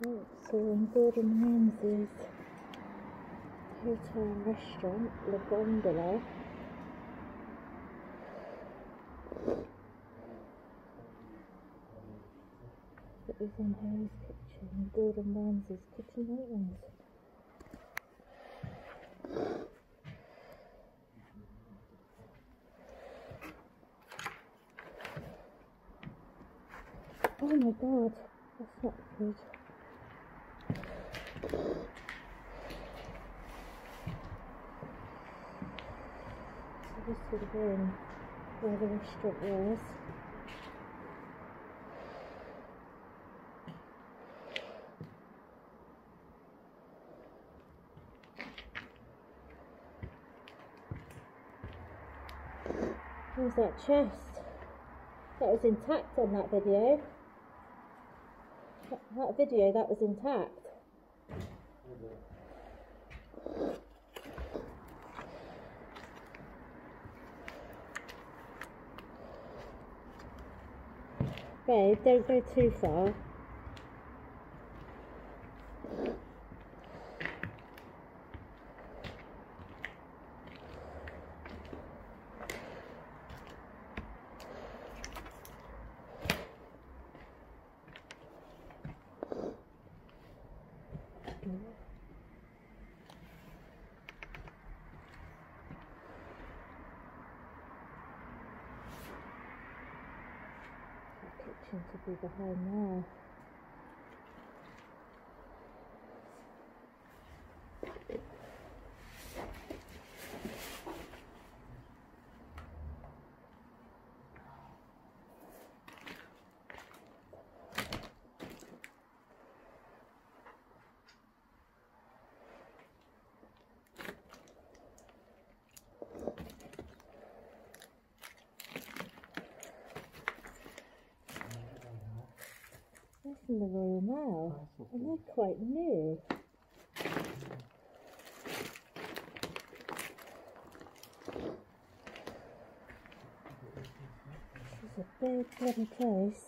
So in Gordon Ramsay's hotel restaurant, La Gondola. It was in Harry's kitchen, Gordon Ramsay's kitchen nightmares. Oh my god, that's not good. So this would have been where the restaurant was. There's that chest. That was intact on that video. That video, that was intact. Don't go too far. The kitchen could be behind there. That's in the Royal Mail, and they're quite new. This is a big bloody place.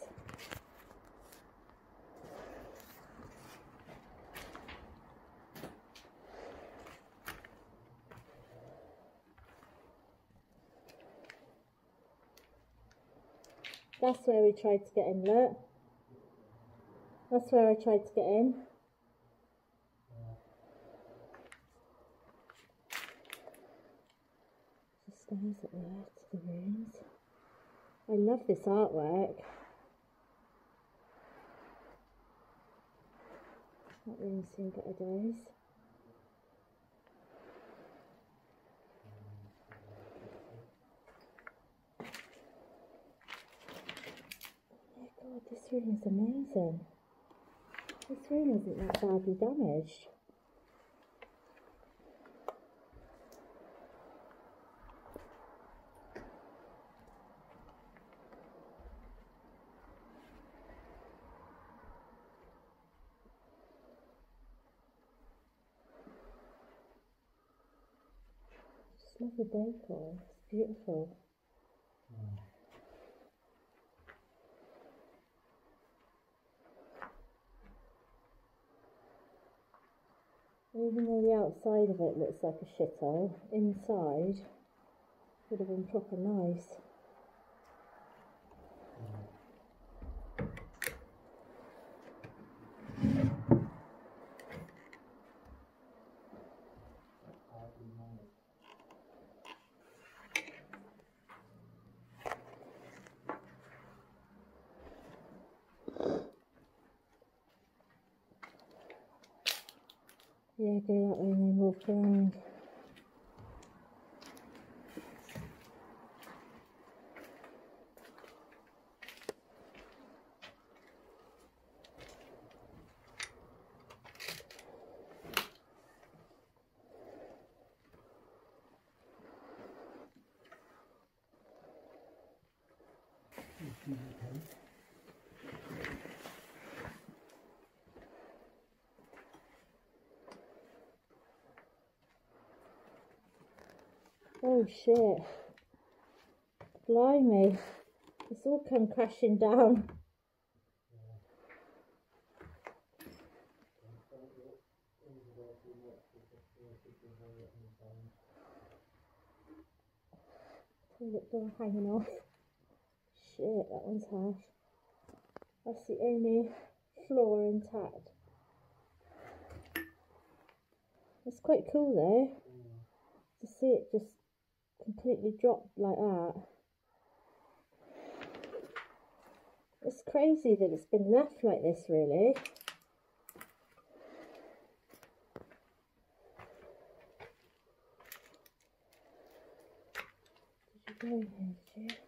That's where we tried to get in, look. That's where I tried to get in. The stairs up there to the rooms. I love this artwork. That room's seen better days. Oh my god, this room is amazing. This room isn't that badly damaged. Just love the decor. It's beautiful. Even though the outside of it looks like a shithole, inside would have been proper nice. Yeah, go that Oh shit. Blimey. It's all come crashing down. Toilet door hanging off. Shit, that one's half. That's the only floor intact. It's quite cool though. To see it just completely dropped like that. It's crazy that it's been left like this really. Did you go in here,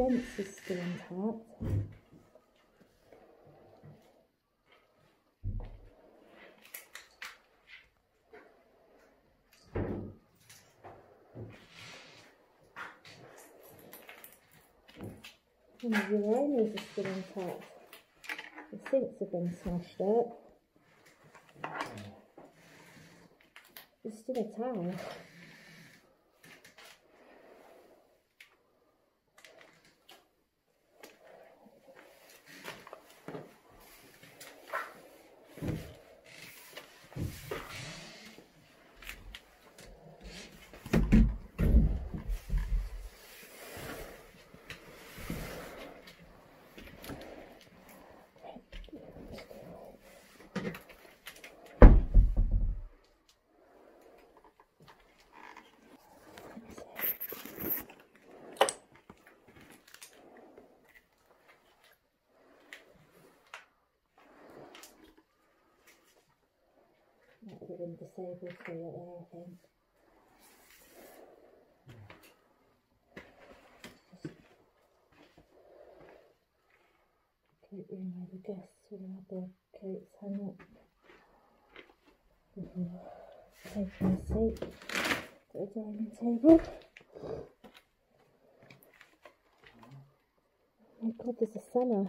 gents is still intact. And the urinals are still intact. The sinks have been smashed up. There's still a towel. Might have been disabled for I. Coat room the guests would have their coats hung up before taking a seat at the dining table. Oh my god, there's a cellar.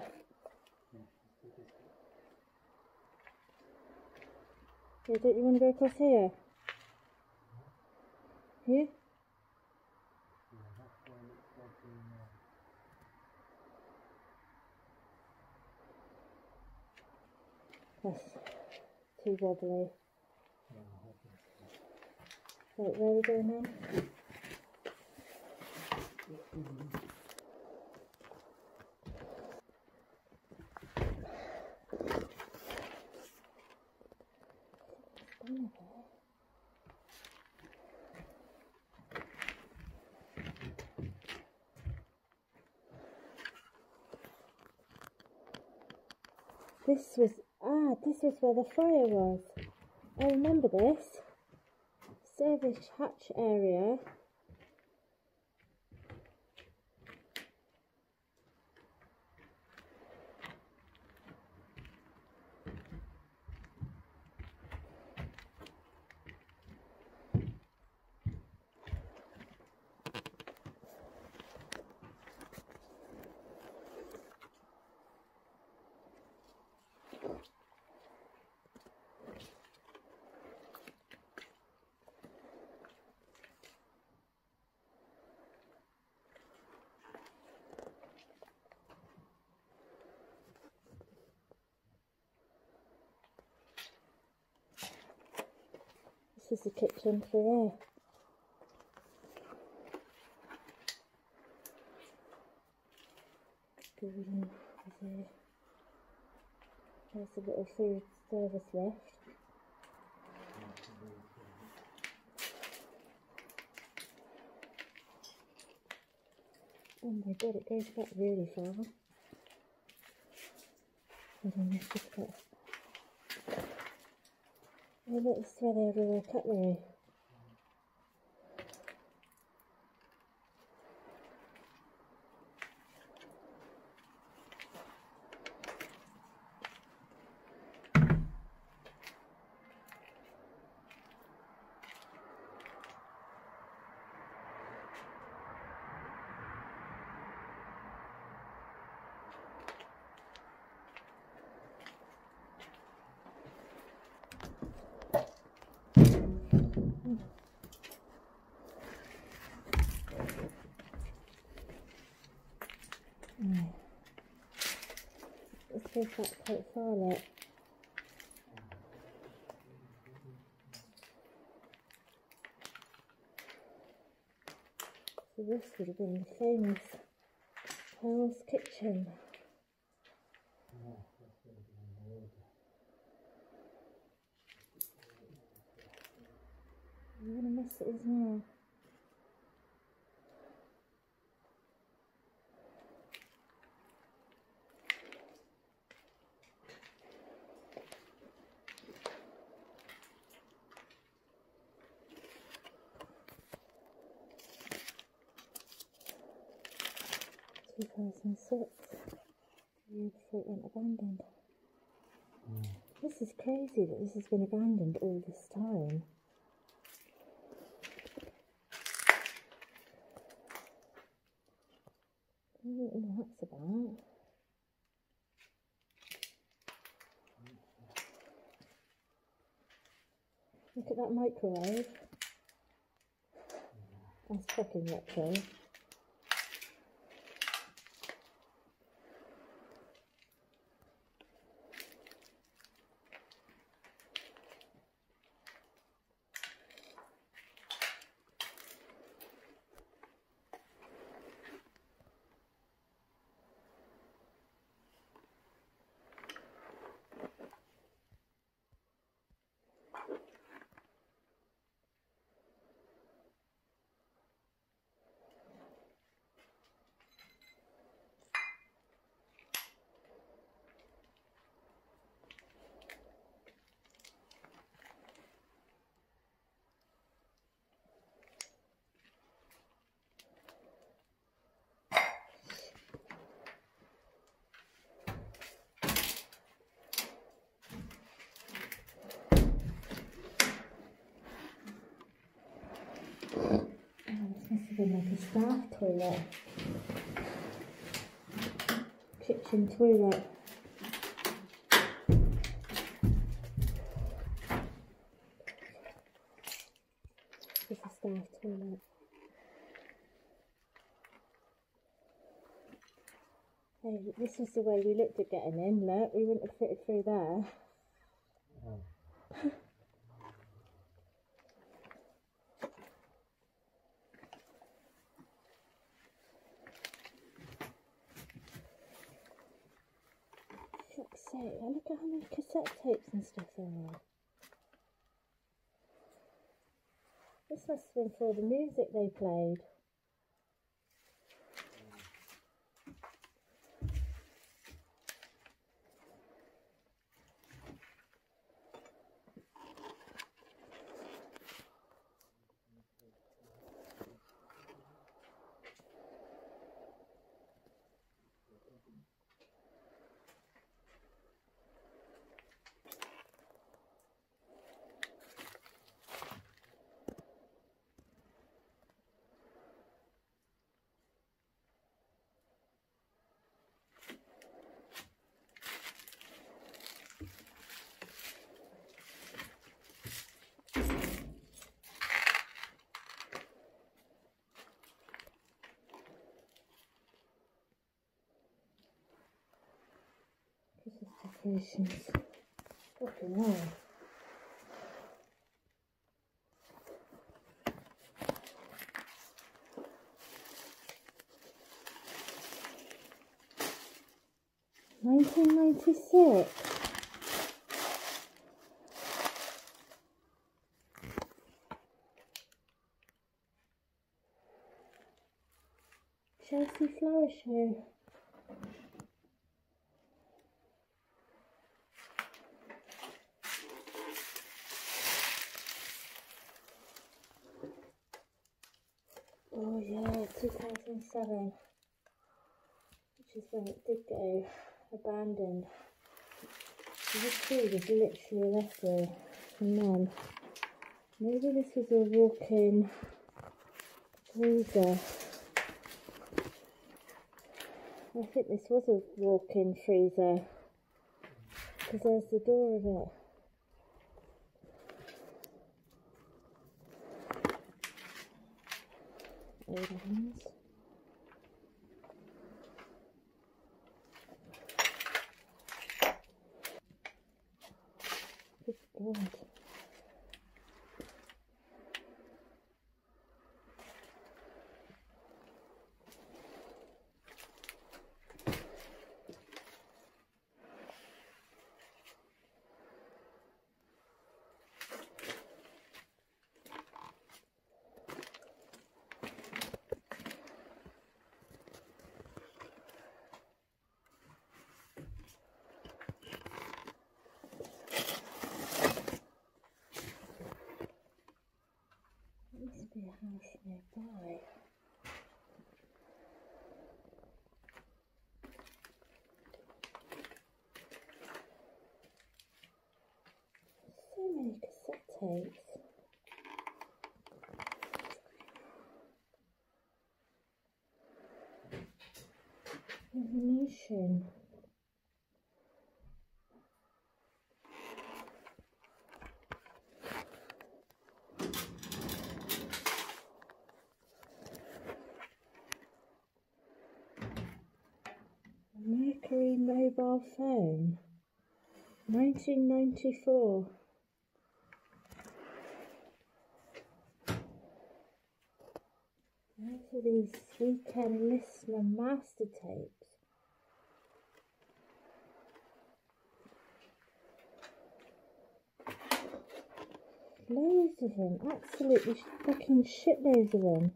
Don't you want to go across here? Here? That's too wobbly. Right, where are we going now? This was, ah, this was where the fire was. I remember this. Service hatch area. For there. Green. There's a little food service left. Oh my god, it goes back really far. On, let's just get This is where they have all their cutlery. Back quite look. So this would have been the famous Hell's Kitchen. I'm gonna miss it as well. Two thousand six. The year before it went abandoned. This is crazy that this has been abandoned all this time. I don't know what that's about. Look at that microwave. That's fucking retro. Oh, must like a staff toilet. Kitchen toilet. Is a staff toilet. Hey, this is the way we looked at getting in. Look, we wouldn't have fitted through there. Fuck's sake, oh, look at how many cassette tapes and stuff there are. This must have been for the music they played. Fucking hell. Nineteen ninety six. Chelsea Flower Show. Oh yeah, 2007, which is when it did go abandoned. This food was literally a letter from Mum. Maybe this was a walk-in freezer. I think this was a walk-in freezer because there's the door of it. Old ones. god. must be a house nearby. So many cassette tapes. 1994. Those are these weekend listener master tapes. Loads of them, absolutely fucking shitloads of them.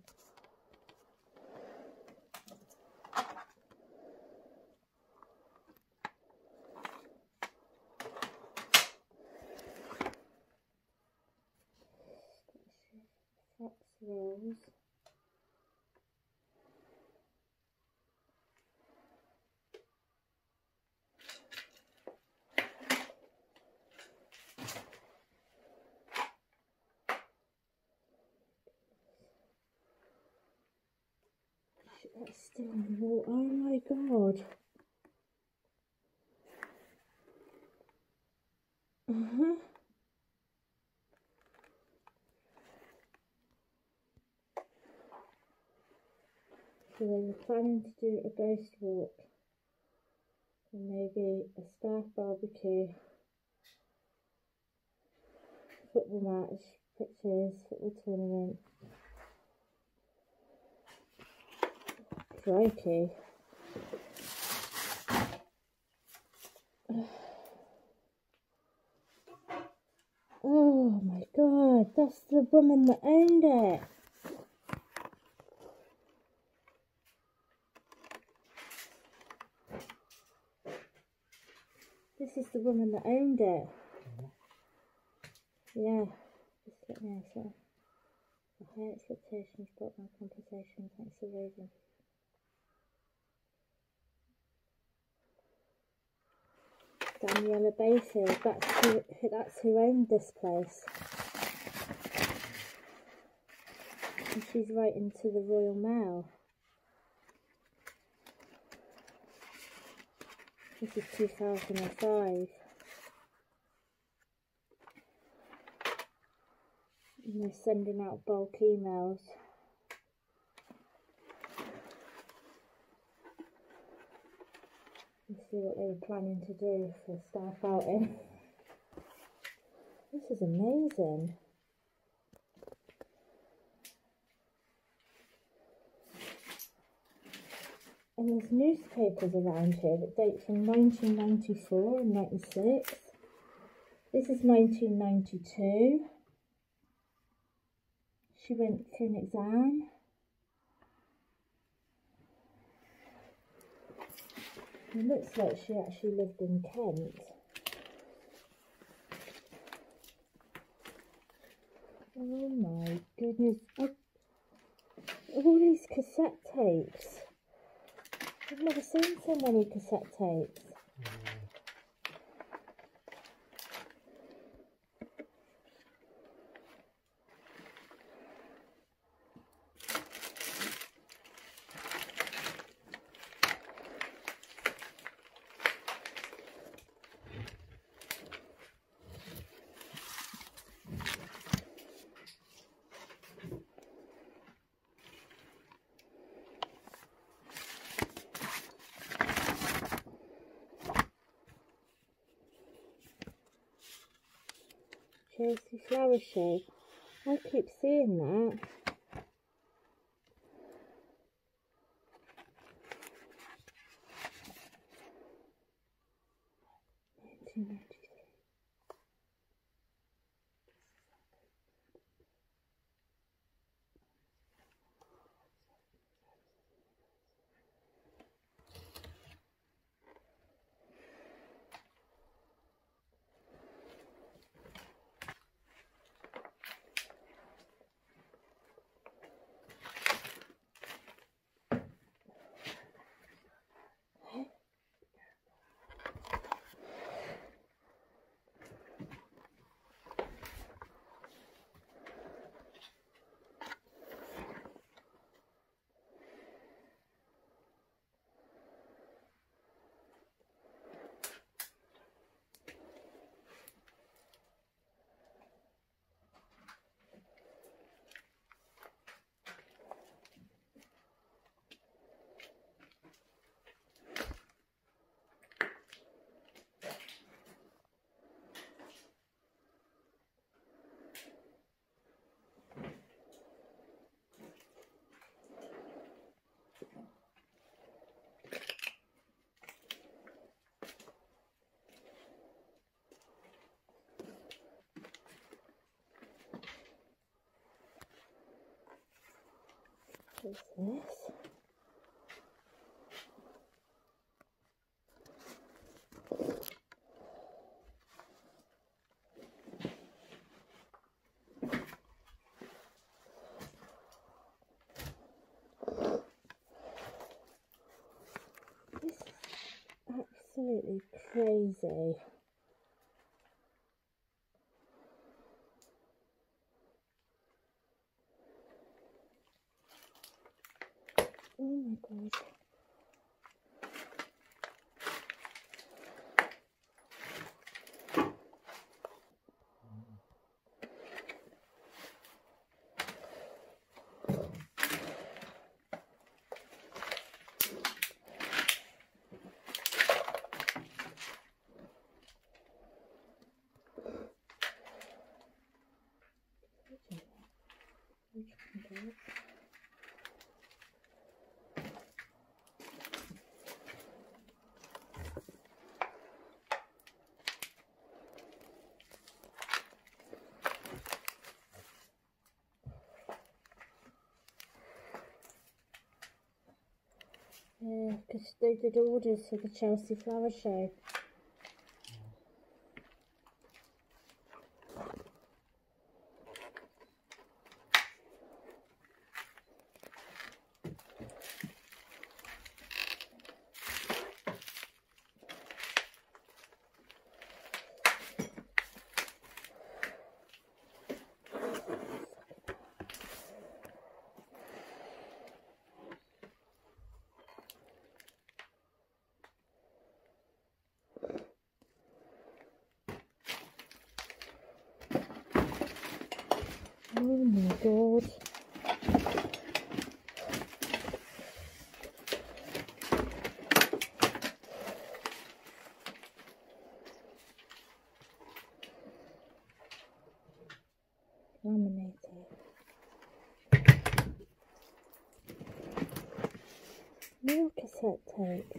Fox rolls. Shit, That's still on the wall. Oh my god. Uh huh. So they were planning to do a ghost walk and maybe a staff barbecue, football match, pictures, football tournament. Crikey. Oh my god, that's the woman that owned it. This is the woman that owned it. Yeah. Just let me. The high expectations brought my compensation. Thanks for raising. Daniela Bayfield. That's who, that's who owned this place. And she's writing to the Royal Mail. This is 2005. And they're sending out bulk emails. Let's see what they were planning to do for staff outing. This is amazing. And there's newspapers around here that date from 1994 and 96. This is 1992. She went for an exam. It looks like she actually lived in Kent. Oh my goodness. I, all these cassette tapes. I've never seen so many cassette tapes. I keep seeing that. What's this? This is absolutely crazy. Oh my god. Uh, yeah, because they did orders for the Chelsea Flower Show. Oh my god. Laminated. More cassette tapes.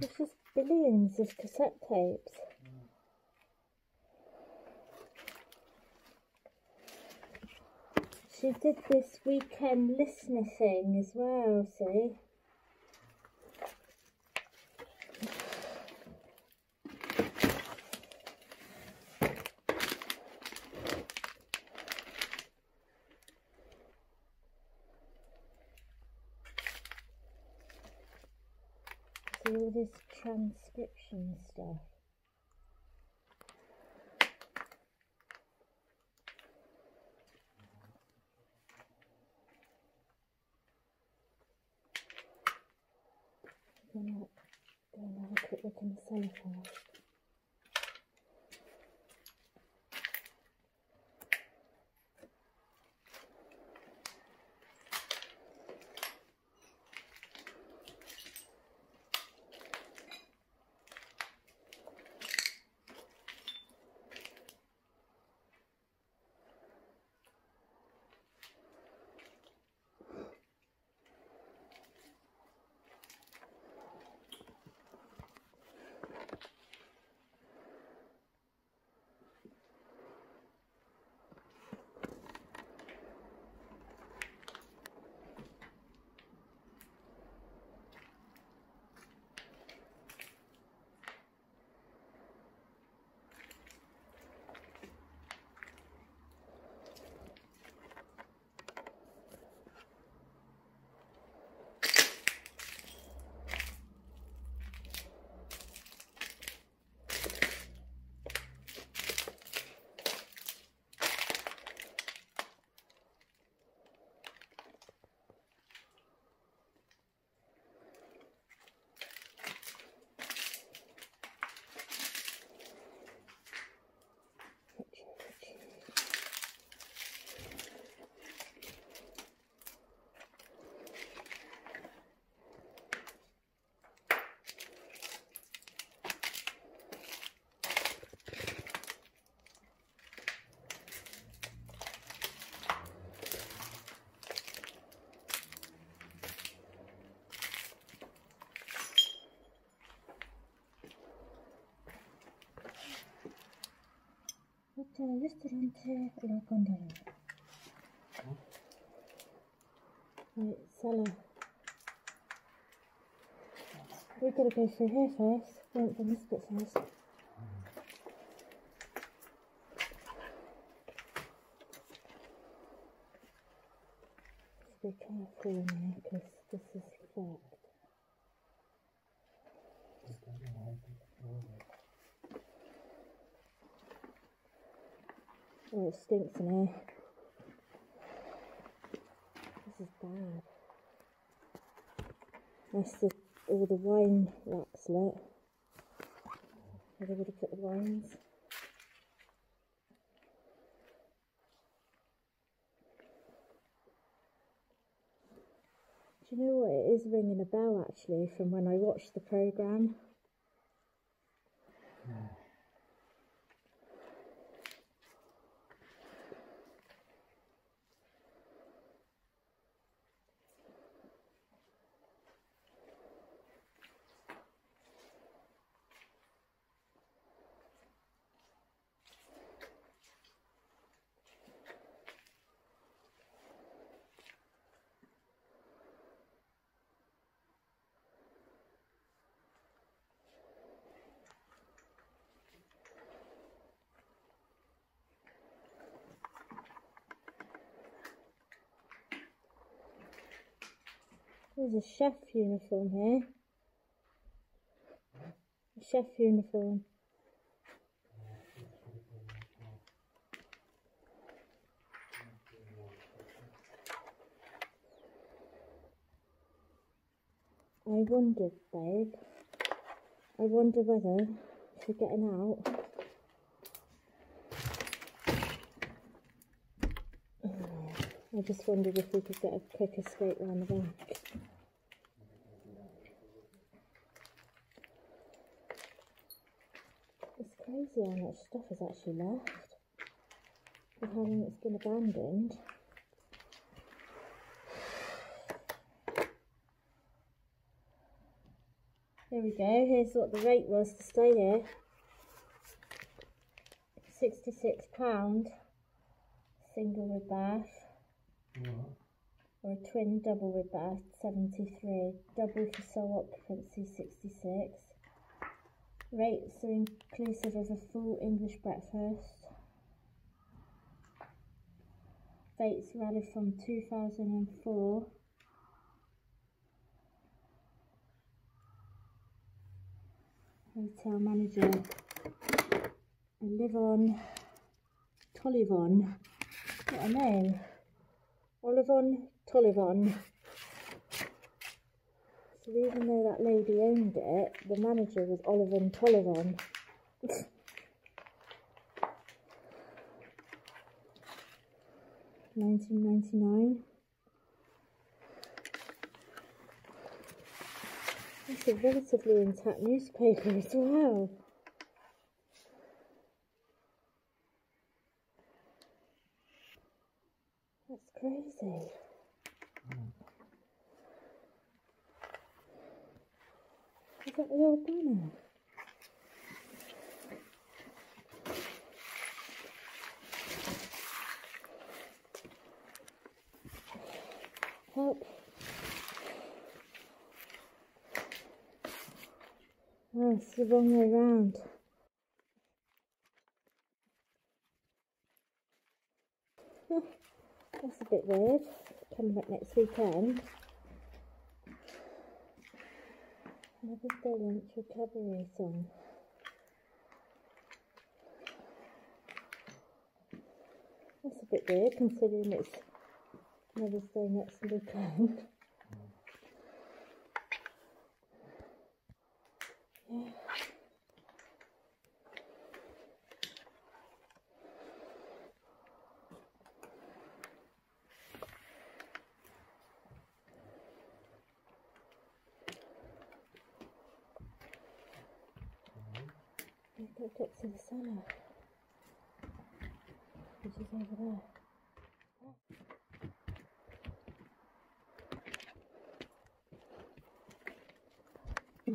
There's just billions of cassette tapes. She did this weekend listener thing as well, see? See all this transcription stuff. 結。Look in the cellophane. c'è ristorante La Gondola. Right, cellar. We gotta go through here first. We done this bit first. Be careful in here because this is fucked. Oh, it stinks in here. This is bad. That's the, all the wine wax lit. Where they would put the wines. Do you know what? It is ringing a bell actually from when I watched the programme. There's a chef uniform here. A chef uniform. I wondered, babe. I wonder whether you're getting out. I just wondered if we could get a quick escape round the back. Crazy how much stuff is actually left. And how long it's been abandoned. Here we go, here's what the rate was to stay here. £66, single with bath or a twin double with bath 73 double for sole occupancy 66 rates are inclusive of a full english breakfast. Rates valid from 2004 hotel manager I live on what a name. Olivon Tollivon. So even though that lady owned it, the manager was Olivon Tollivon. Nineteen ninety nine. It's a relatively intact newspaper as well. That's crazy. That the old banner? Help. Oh, it's the wrong way round. That's a bit weird. Coming back next weekend. Lunch recovery song. That's a bit weird considering it's Mother's Day next weekend. to the center, which is over there. Yeah,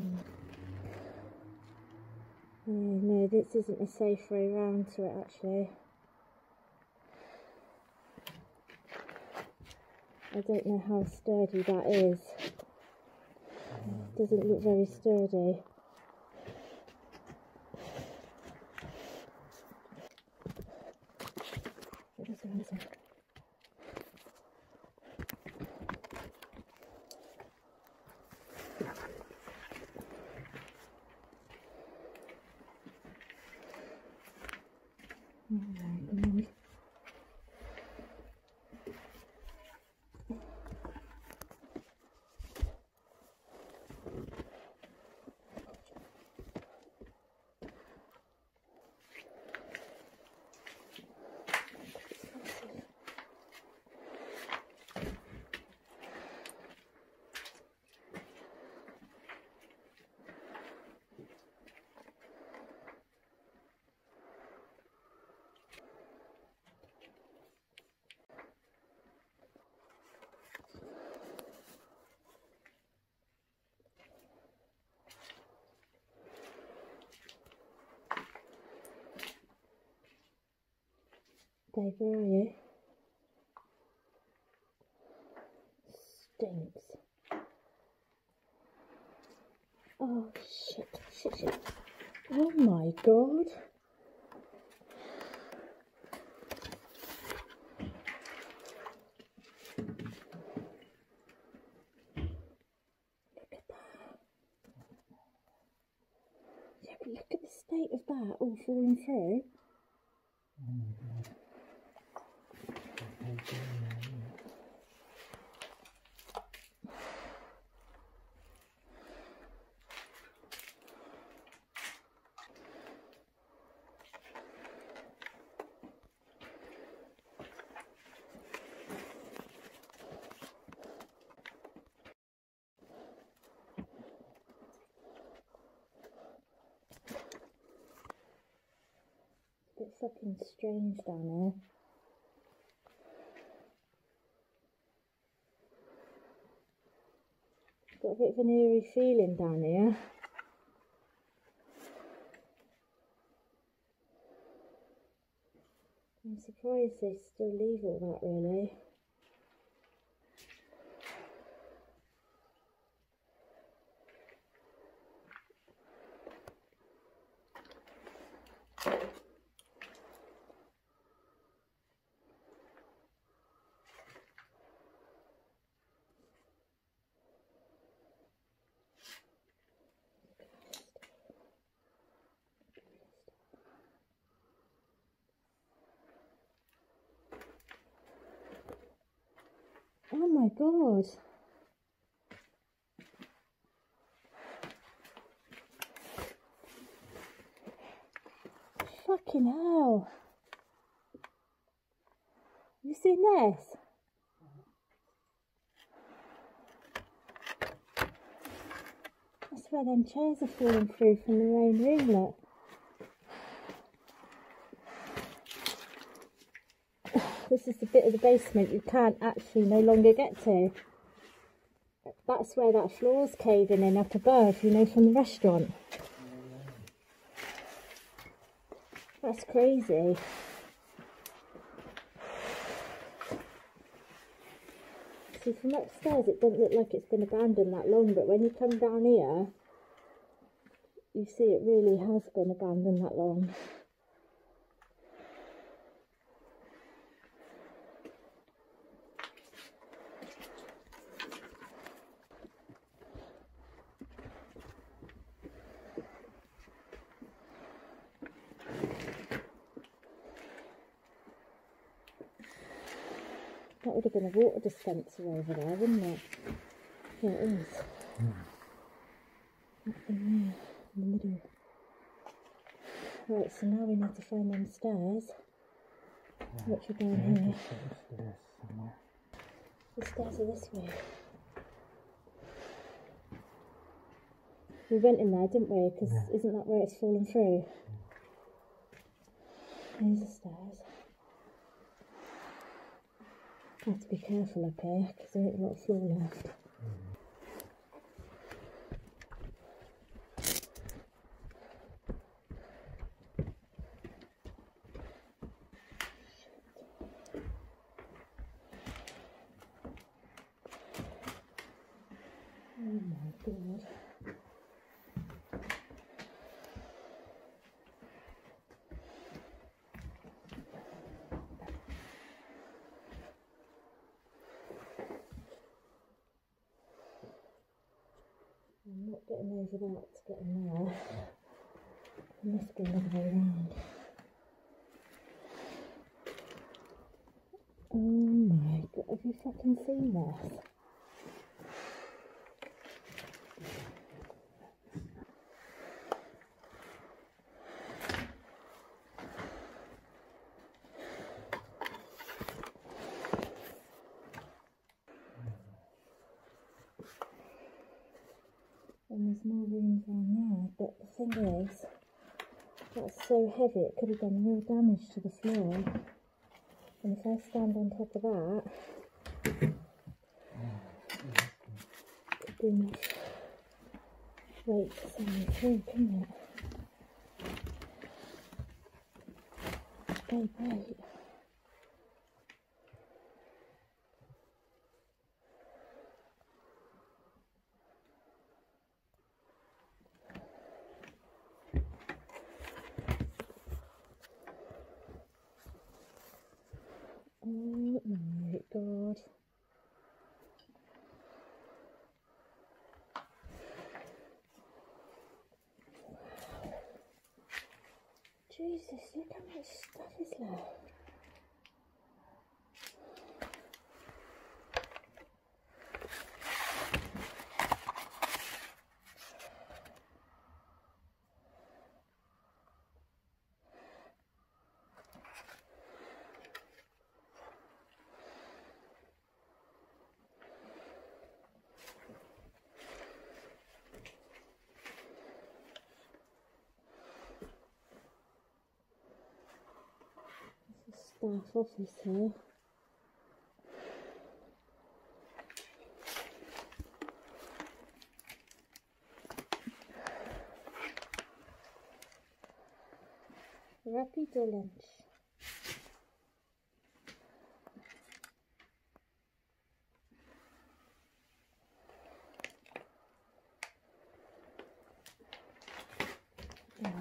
no, this isn't a safe way round to it actually. I don't know how sturdy that is. It doesn't look very sturdy. Where are you? Stinks. Oh shit, shit, shit. Oh my god. Look at that. Yeah, but look at the state of that all falling through. It's a bit fucking strange down there. Got a bit of an eerie feeling down here. I'm surprised they still leave all that really. Oh my god. Fucking hell. You seen this? That's where them chairs are falling through from the main room, look. This is the bit of the basement you can't actually no longer get to. That's where that floor's caving in up above, you know, from the restaurant. That's crazy. See, from upstairs it doesn't look like it's been abandoned that long, but when you come down here, you see it really has been abandoned that long. Water dispenser over there, wouldn't it? Yeah, it is. That thing there, in the middle. Right, so now we need to find them stairs. Which are down here. The stairs are this way. We went in there, didn't we? Because isn't that where it's fallen through? Here's the stairs. Have to be careful up here because there ain't a lot of floor left. Oh my god. I'm not getting those about to get getting there. I must go another way around. Oh my god, have you fucking seen this? And there's more rooms around there, but the thing is, that's so heavy it could have done real damage to the floor. And if I stand on top of that, could do much weight someone through, couldn't it? Big weight. Oh my god. Jesus, look how much stuff is left. This is staff office here. Rapido lunch. Yeah.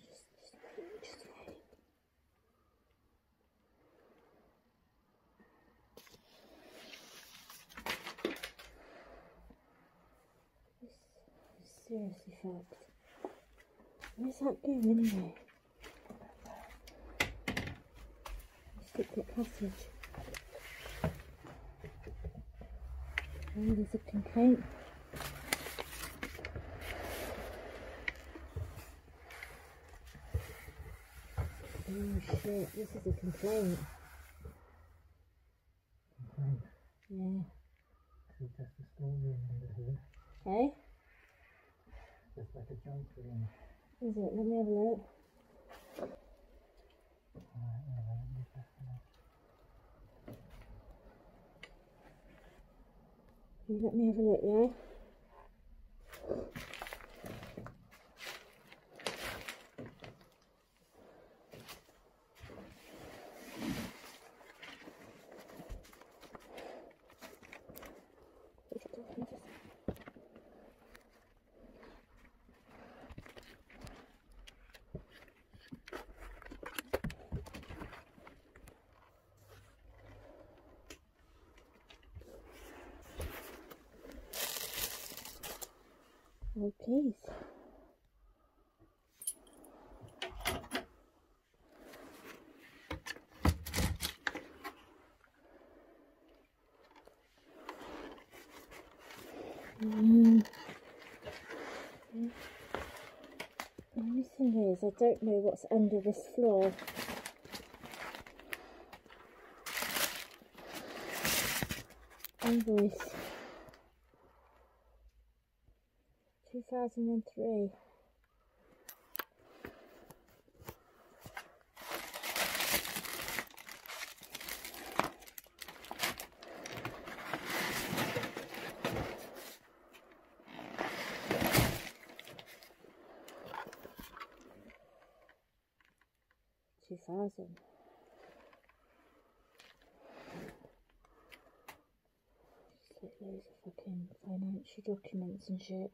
Just, just wait, just wait. This is seriously fucked. Where's that go anyway? Secret passage. Oh, there's a complaint. Oh shit, this is a complaint. Right, Yeah. so just a storeroom under here, Hey? just like a junk room. Is it? Let me have a look. Let me have a look, yeah? Oh, please. Mm. The only thing is, I don't know what's under this floor. Invoice. 2003. 2000. Just like loads of fucking documents and shit.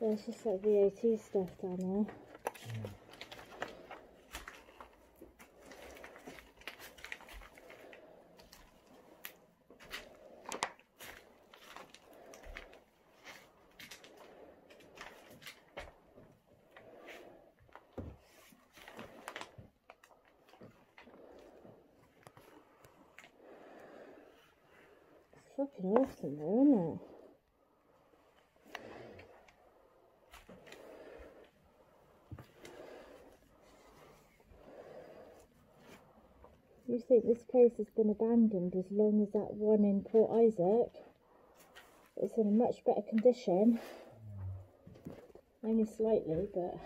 There's just like VAT stuff down there. It's it? You think this place has been abandoned as long as that one in Port Isaac? It's in a much better condition. Only slightly, but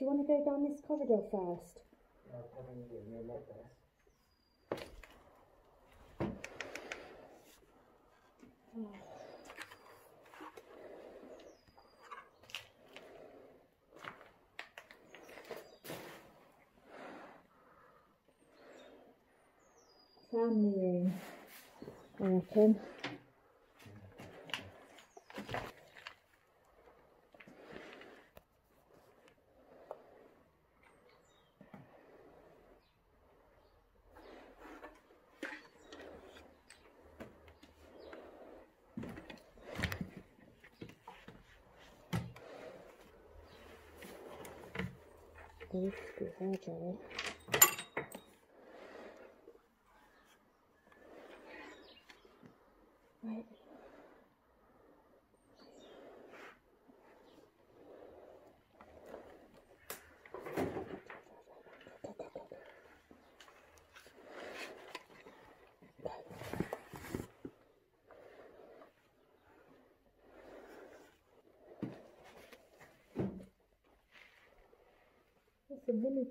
do you want to go down this corridor first? Family room, I reckon. There used to It's a mini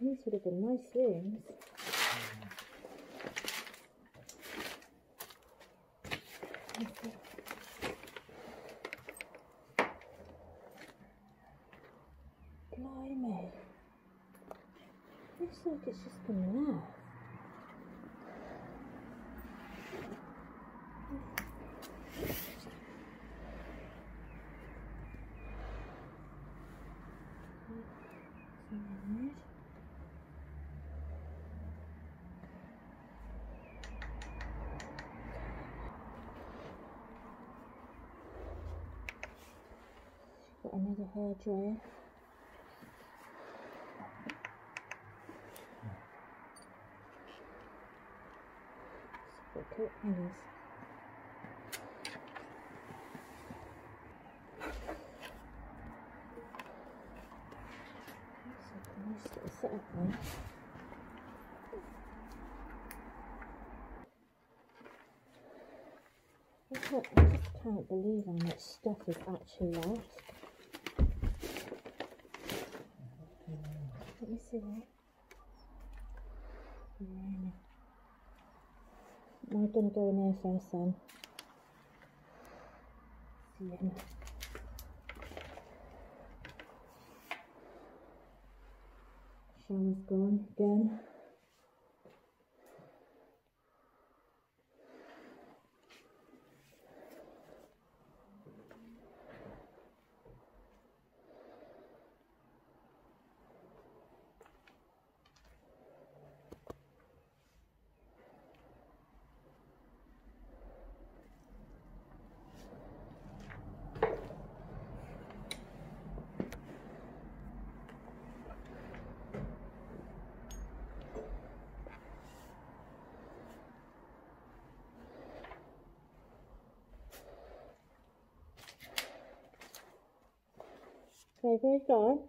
These would have been nice rooms. Blimey. Looks like it's just been left. Something weird. Got another hair dryer. Like a nice little setup there. I just can't believe how much stuff is actually left. Gonna go in there first then. See ya. Shower's gone again. Okay, you going?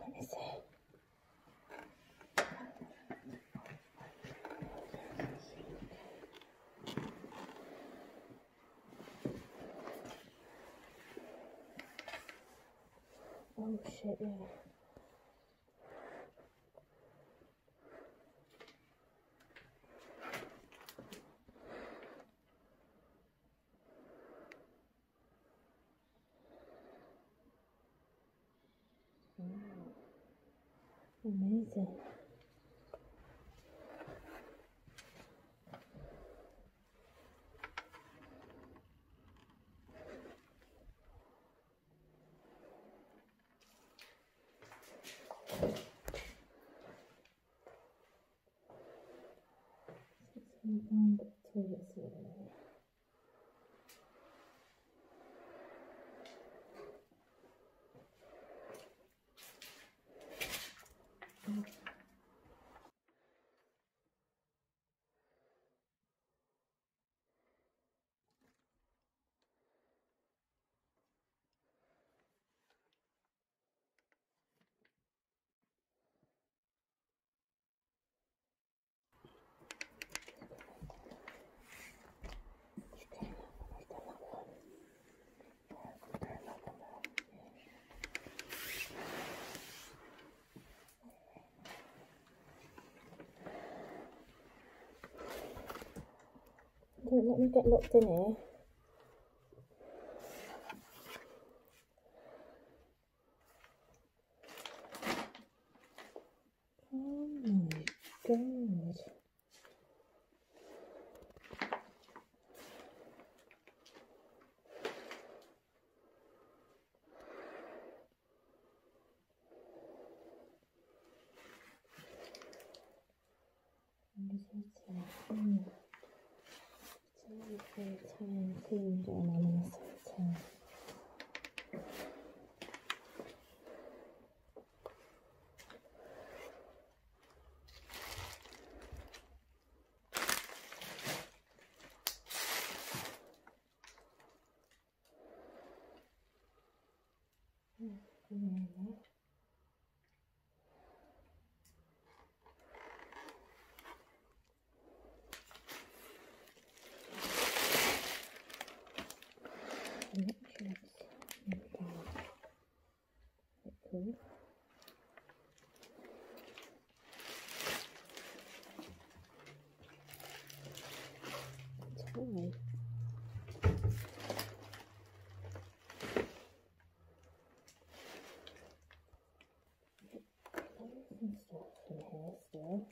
Let. Oh shit, yeah. Amazing. One toilet seat. Okay, let me get locked in here. Oh my god. Mm. It's very Italian theme going on in hotel. Mm, I'm not sure it's in the dark. Is it cool? Toy. Clothes and stuff in here still.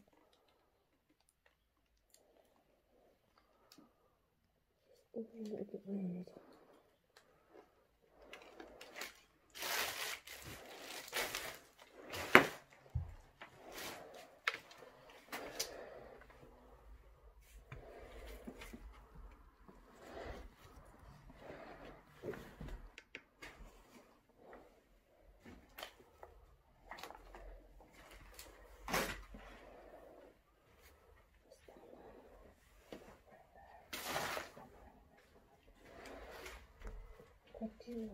What do.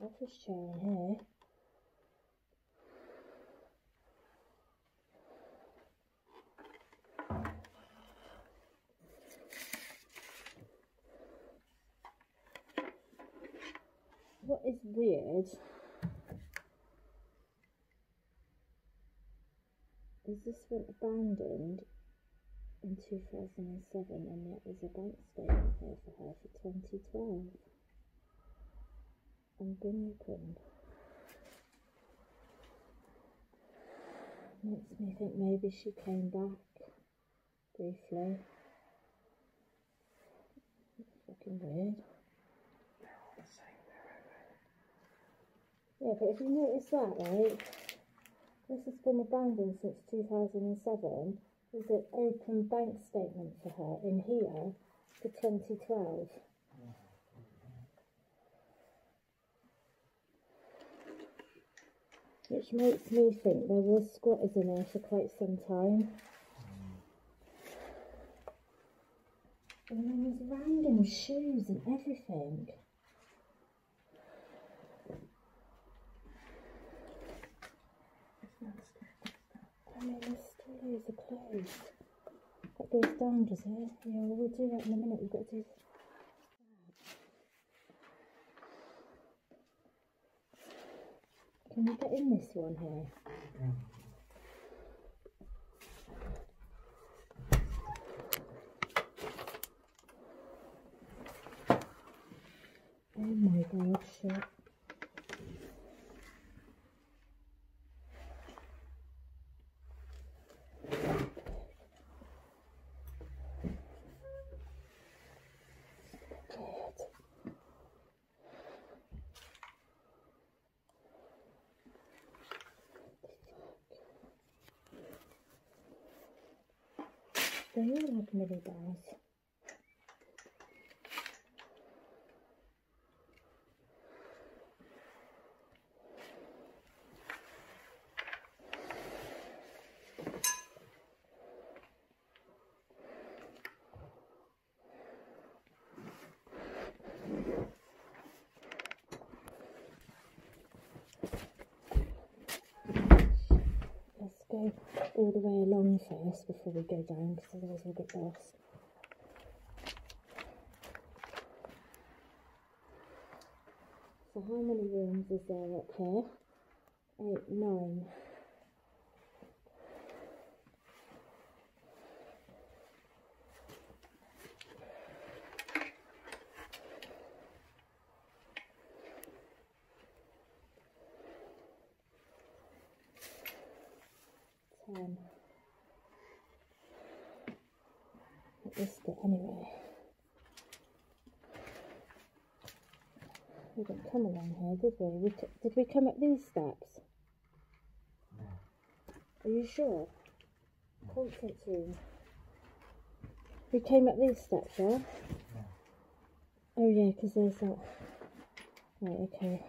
Office chair in here. What is is this went abandoned in 2007 and yet there's a bank statement here for her for 2012 and been opened. Makes me think maybe she came back briefly. Fucking weird. Yeah, but if you notice that, right, This has been abandoned since 2007. There's an open bank statement for her in here for 2012. Which makes me think there was squatters in there for quite some time. And then there's random shoes and everything. I mean, there's still loads of clothes. Down, does it? Yeah, well, do that in a minute. We've got to do. Can you get in this one here? Oh my god, shit. Good. They all have mini bars. Let's go all the way along first before we go down because otherwise we'll get lost. So how many rooms is there up here? Eight, nine. Ten. At this bit anyway. We didn't come along here, did we? we did we come up these steps? Are you sure? Conference room. We came up these steps, yeah? Oh yeah, because there's that. Right, okay.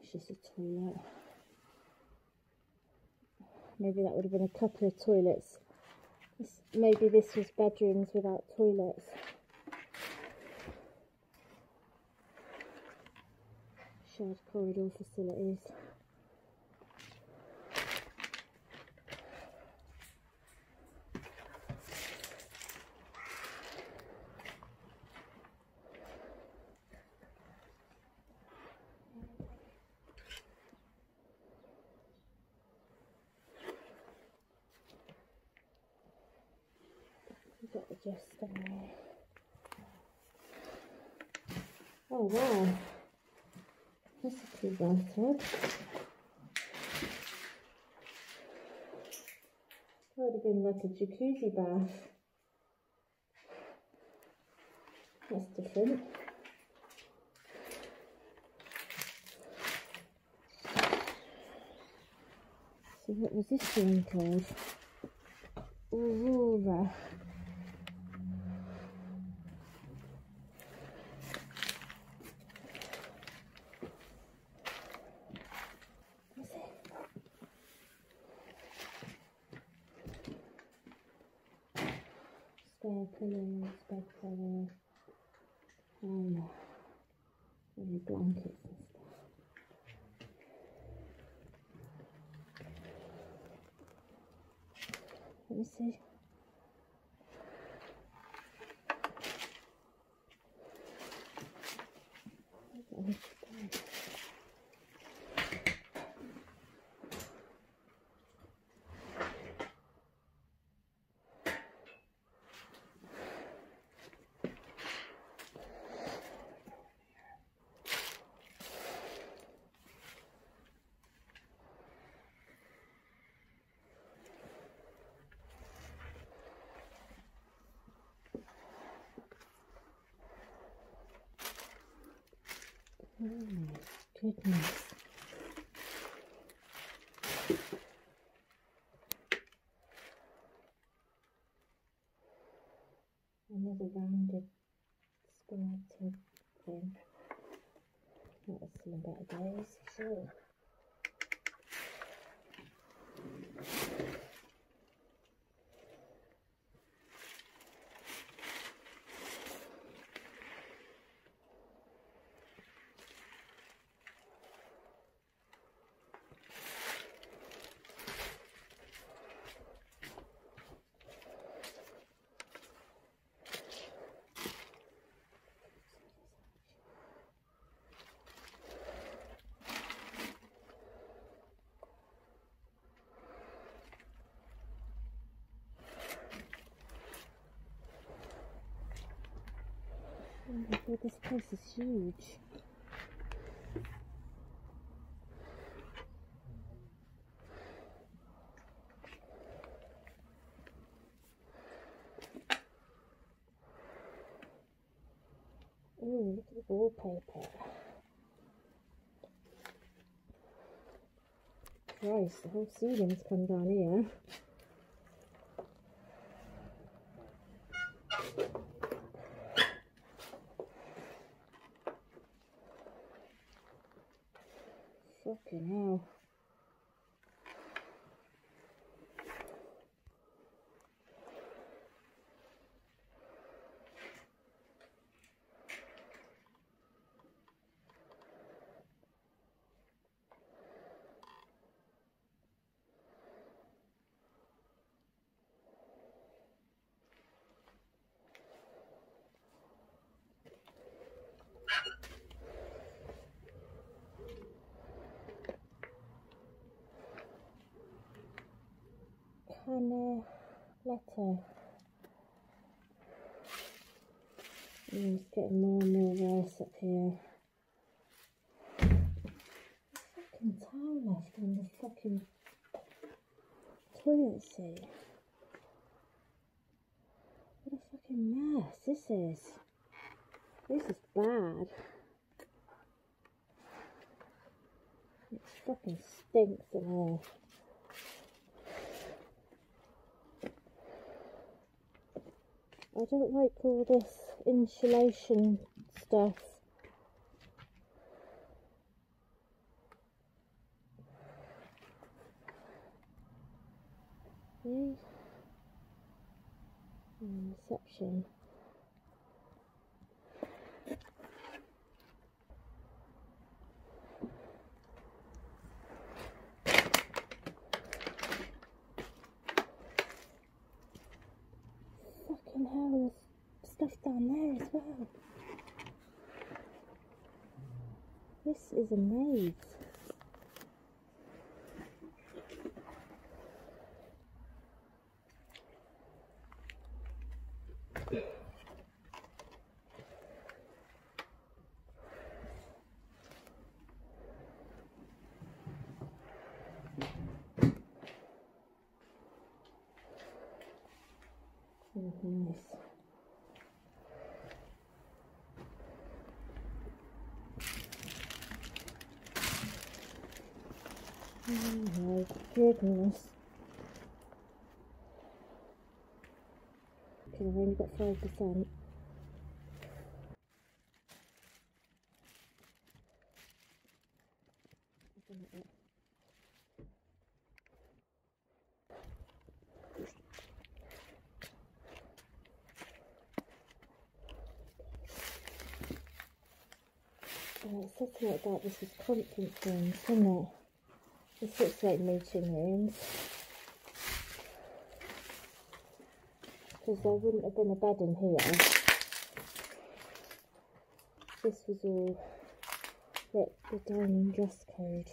It's just a toilet. Maybe that would have been a couple of toilets. This, maybe this was bedrooms without toilets. Shared corridor facilities. We've got the gist down there. Oh wow. That's a cool bathtub. That would have been like a jacuzzi bath. That's different. So what was this one called? Aurora. What's it? Spare pillows, bed cover, um, maybe Oh my goodness. Another rounded. That was seen better days, for sure. Oh this place is huge. Ooh, look at the wallpaper. Christ, the whole ceiling's come down here. Fucking hell. Canna letter. Mm, It's getting more and more worse up here. Fucking towel left on the fucking toilet seat. What a fucking mess this is. This is bad. It fucking stinks in here. I don't like all this insulation stuff. Yeah. Mm, reception. There's stuff down there as well. This is a maze. Oh, nice. Oh my goodness. Okay, I've only got five percent. Oh, it said something about this is conference rooms, doesn't it? This looks like meeting rooms. Because there wouldn't have been a bed in here. This was all the dining dress code.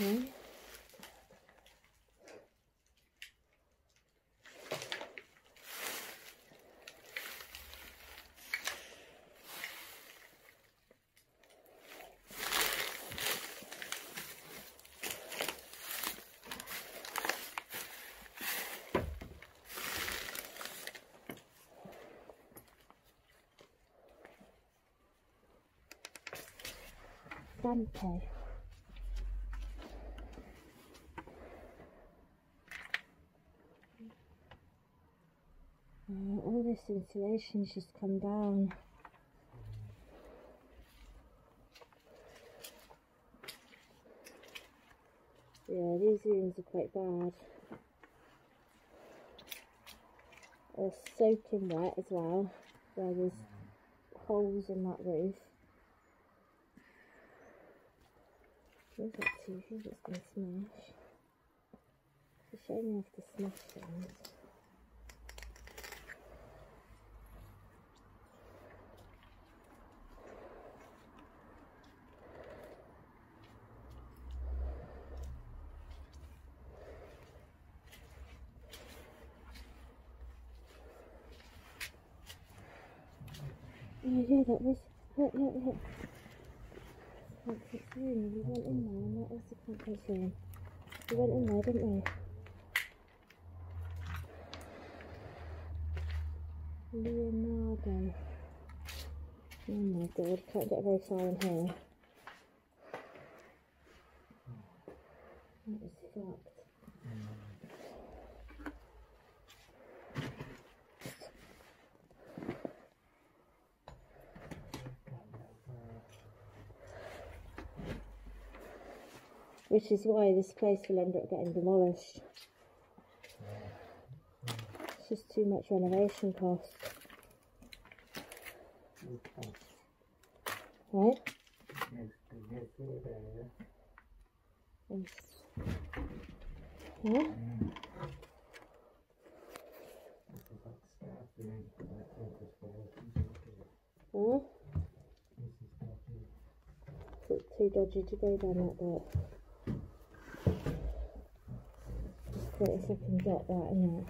Okay. Stampy. Uh, all this insulation's just come down. Yeah, these rooms are quite bad. They're soaking wet as well, where there's holes in that roof. There's that TV that's been smashed. It's a shame you have to smash things. Yeah, that was, look, look, look. Room, we went in there and that was the conference room. We went in there, didn't we? Leonardo. Oh my god, can't get very far in here. That is fucked. Which is why this place will end up getting demolished. It's just too much renovation cost. Right? Yeah? Room. Is it too dodgy to go down that bit? Just wait if I can get that in there.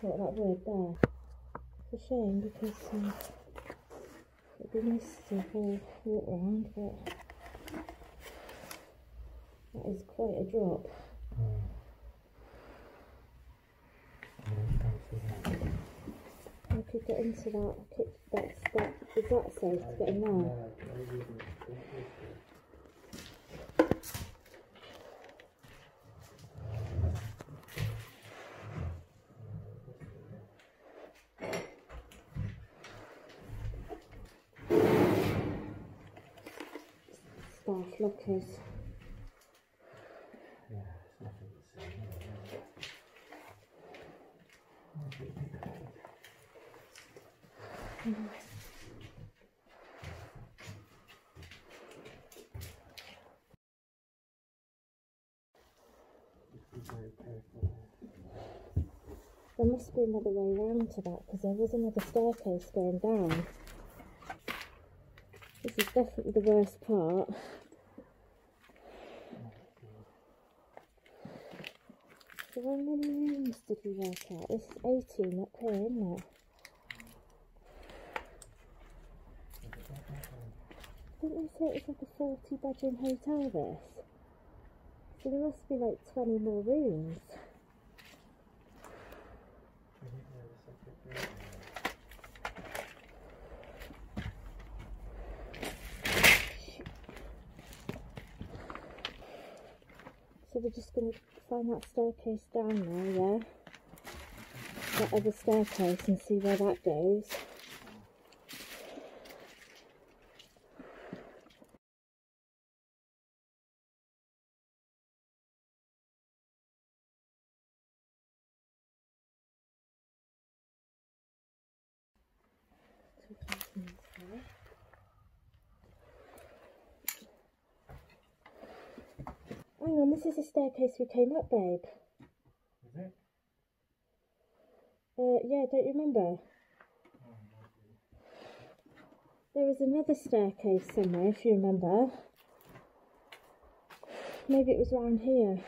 What, that word there? It's a shame because um, it'd be nice to have a walk around, but that is quite a drop. I could get into that, that, is that safe to get in there? Lockers. Yeah, it's nothing to say. Just be very careful. There must be another way round to that because there was another staircase going down. This is definitely the worst part. So how many rooms did we work out? This is 18 up here, isn't it? Didn't they say it was like a 40 bedroom hotel this? So there must be like 20 more rooms. I think there was such a great So we're just going to find that staircase down there, yeah? That other staircase and see where that goes. Hang on, this is the staircase we came up, babe. Is it? Uh, yeah, don't you remember? There was another staircase somewhere, if you remember. Maybe it was round here.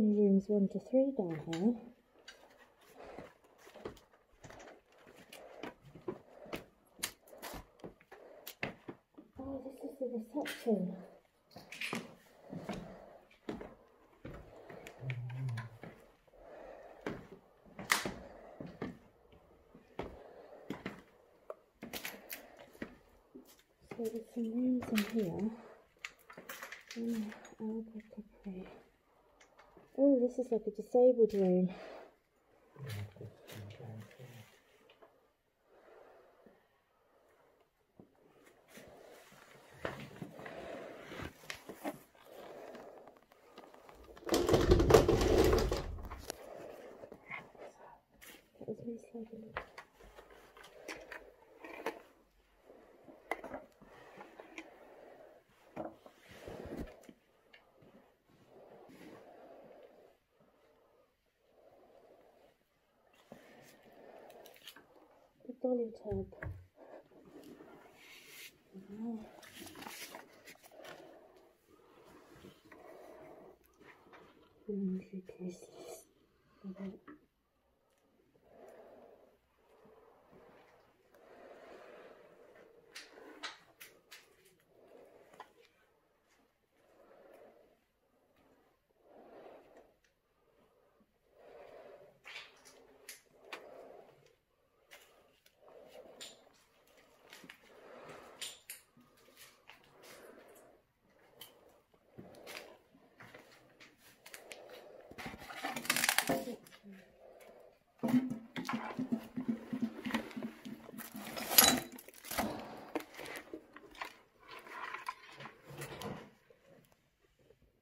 only rooms 1 to 3 down here. Oh, this is the reception. So there's some rooms in here. And I'll get to pray. Oh, this is like a disabled room. Yeah, just come down to That was really sliding. The dolly tub. Wow. Laundry cases. Okay.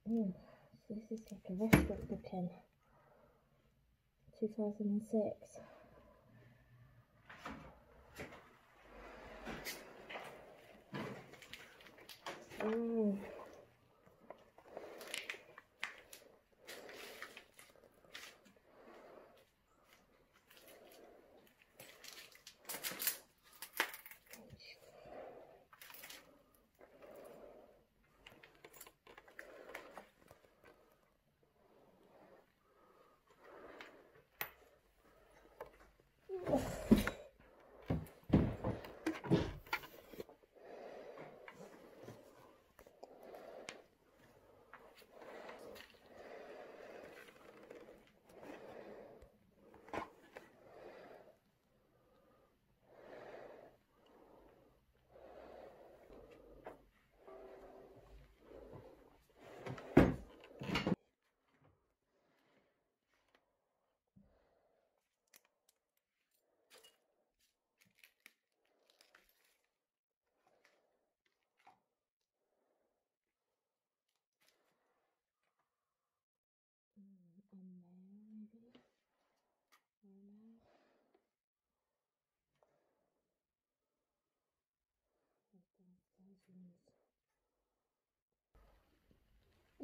Mm, so is like a 2006.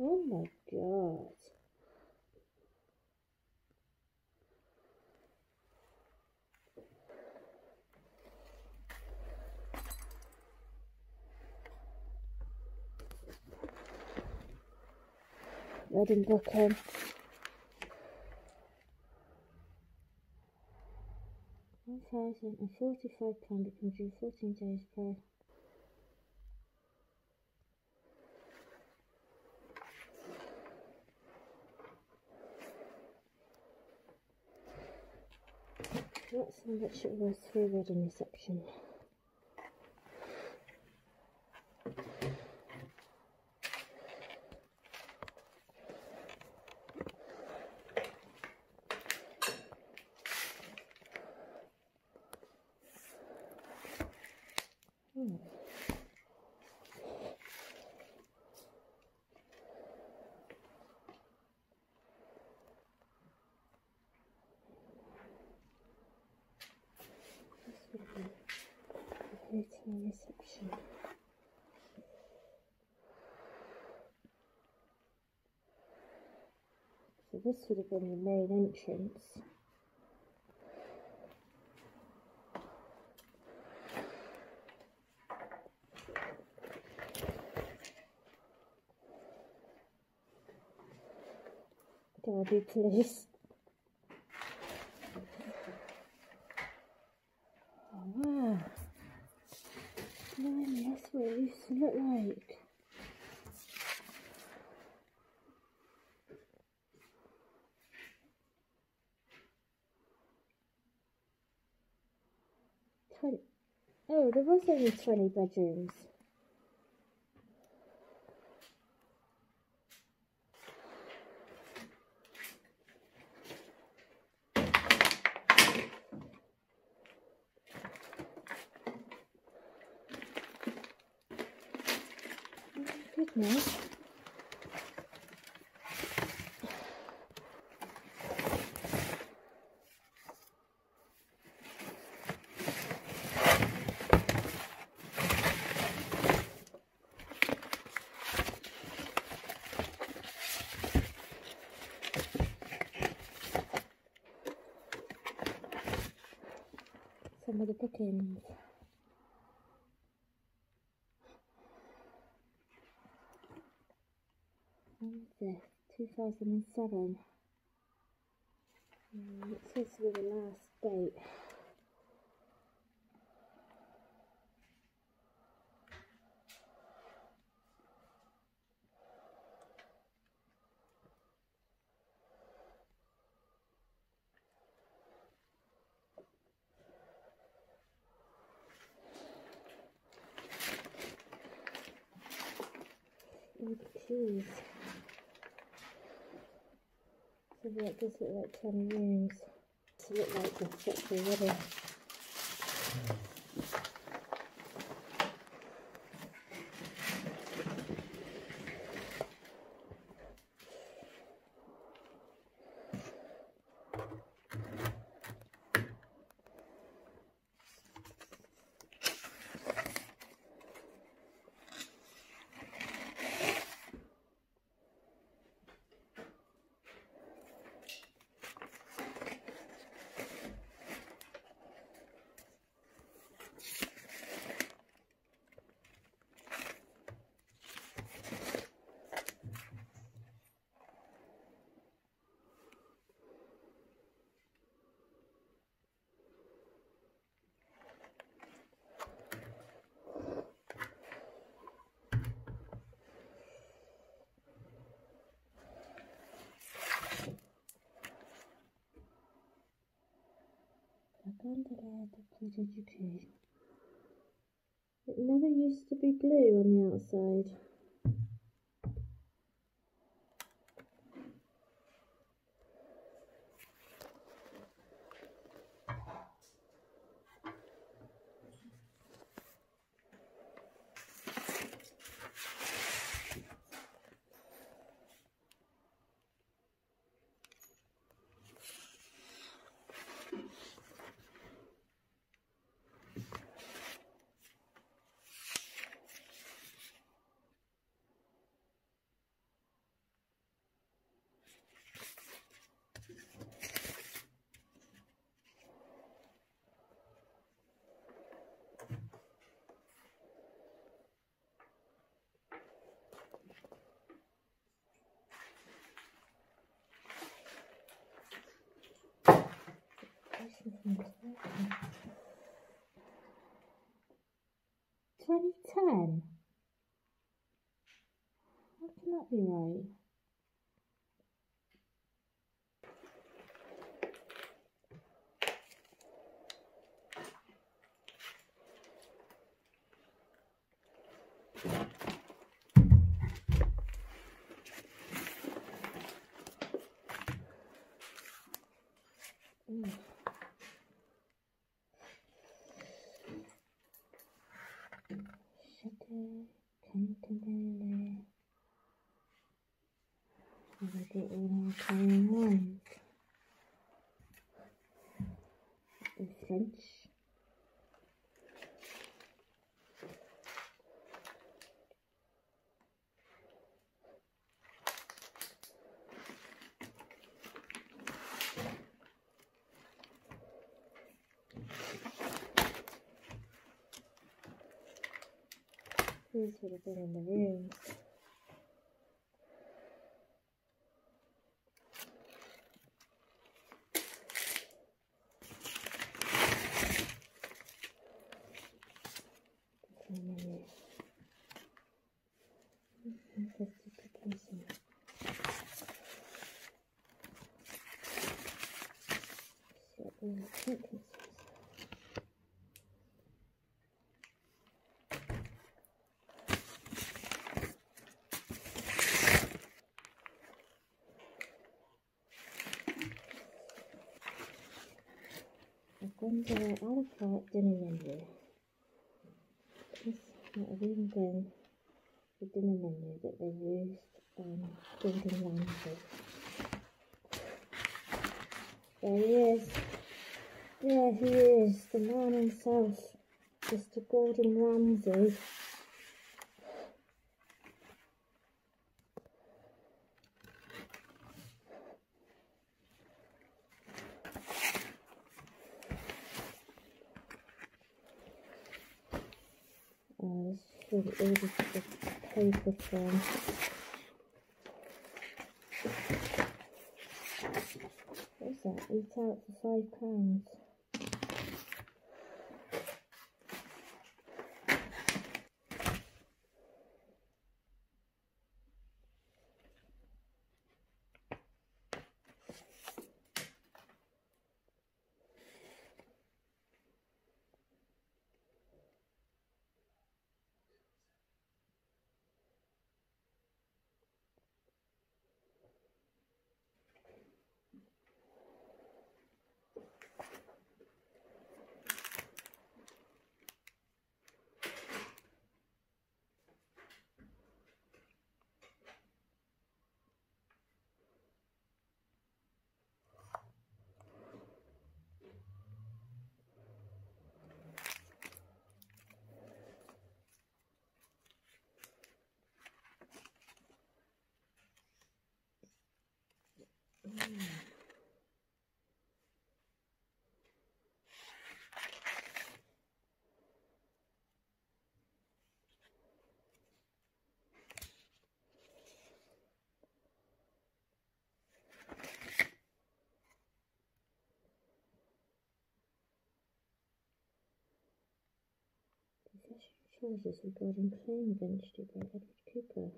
Oh my god. Wedding booking. One thousand and forty-five pound upon due fourteen days prior. That's how much it was for a wedding reception. Hmm. This would be a hotel reception. So this would have been the main entrance. Police. Oh wow. Blimey, that's what it used to look like. Oh, there was only 20 bedrooms. Oh, goodness. Was this? 2007. Mm, it says to be the last date. The keys. So that does look like 10 rooms. Does look like set already. La It never used to be blue on the outside. Twenty ten. How can that be right? Have I got all French. Would have been in the rooms. under a la carte dinner menu. This might even the dinner menu that they used on Gordon Ramsay. There he is. Yeah, he is, the man himself, Mr. Gordon Ramsay. Oh, this is all the, the paper from. What's that? Eat out for five pounds. Professional charges regarding claim against you by Edward Cooper.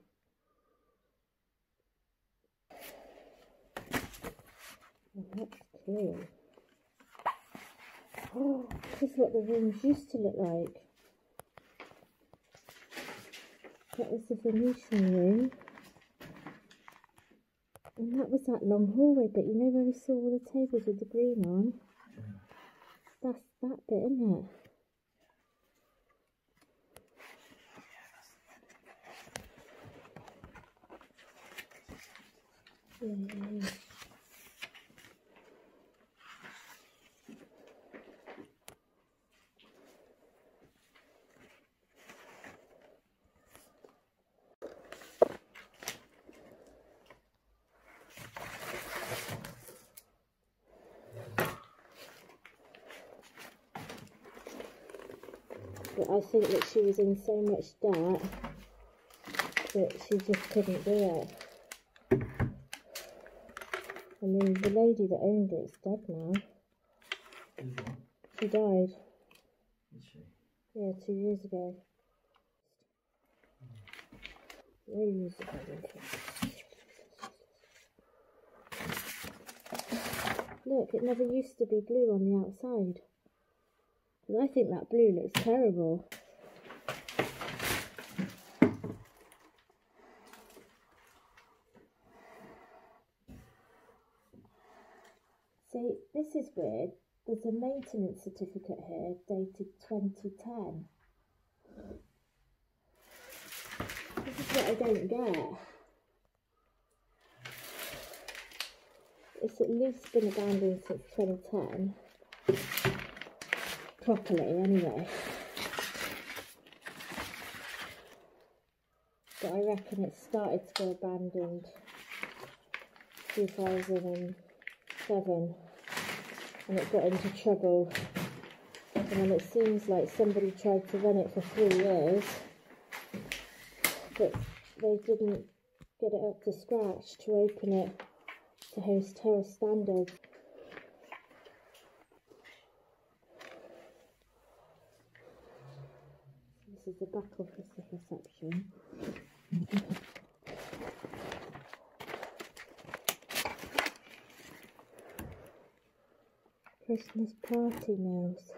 Oh, cool. Oh, this is what the rooms used to look like. That was the Venetian room. And that was that long hallway bit, you know where we saw all the tables with the green on? That's that bit, isn't it? Yeah, I think that she was in so much debt that she just couldn't do it. I mean, the lady that owned it's dead now. She died, Is she? yeah, two years ago. Where is it? Look, it never used to be blue on the outside. And I think that blue looks terrible. See, this is weird. There's a maintenance certificate here dated 2010. This is what I don't get. It's at least been abandoned since 2010. Properly, anyway. But I reckon it started to go abandoned 2007 and it got into trouble. And then it seems like somebody tried to run it for three years, but they didn't get it up to scratch to open it to host terrace standards. This is the back office of reception. Christmas party meals.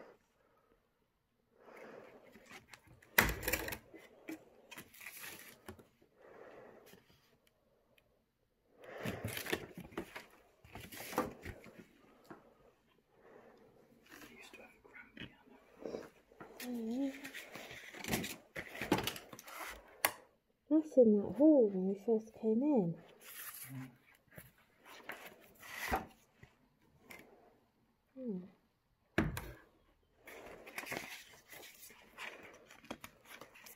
They used to in that hall when we first came in. Hmm.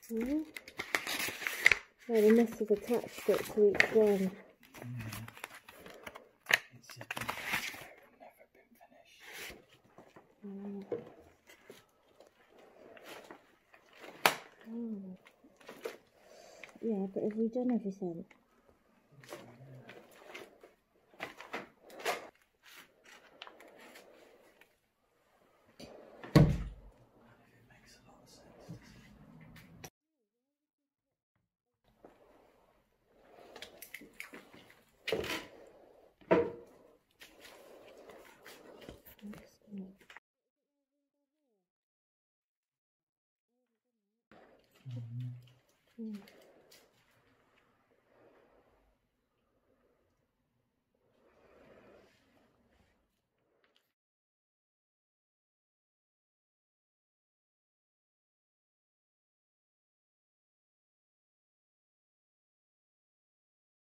Hmm. Oh, they must have attached it to each one. It's just been, never been finished. Oh. Oh. Yeah, but have